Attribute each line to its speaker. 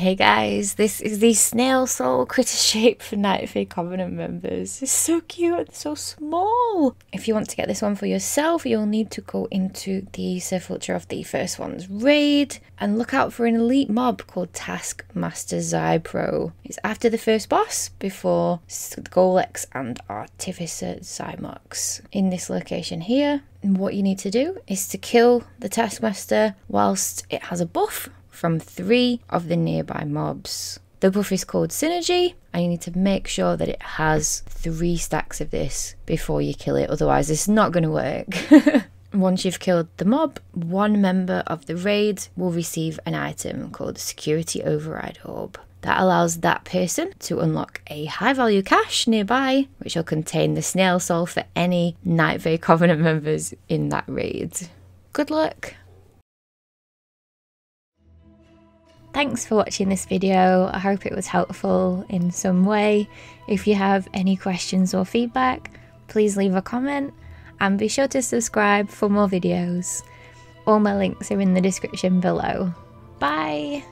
Speaker 1: Hey guys, this is the snail soul critter shape for Night Fae Covenant members. It's so cute and so small. If you want to get this one for yourself, you'll need to go into the Sepulcher of the first one's raid and look out for an elite mob called Taskmaster Xy'pro. It's after the first boss before Skolex and Artificer Xy'mox. In this location here, what you need to do is to kill the Taskmaster whilst it has a buff from three of the nearby mobs. The buff is called Synergy, and you need to make sure that it has three stacks of this before you kill it, otherwise, it's not going to work. Once you've killed the mob, one member of the raid will receive an item called Security Override Orb. That allows that person to unlock a high value cache nearby, which will contain the snail soul for any Night Covenant members in that raid. Good luck! Thanks for watching this video. I hope it was helpful in some way. If you have any questions or feedback, please leave a comment and be sure to subscribe for more videos. All my links are in the description below. Bye!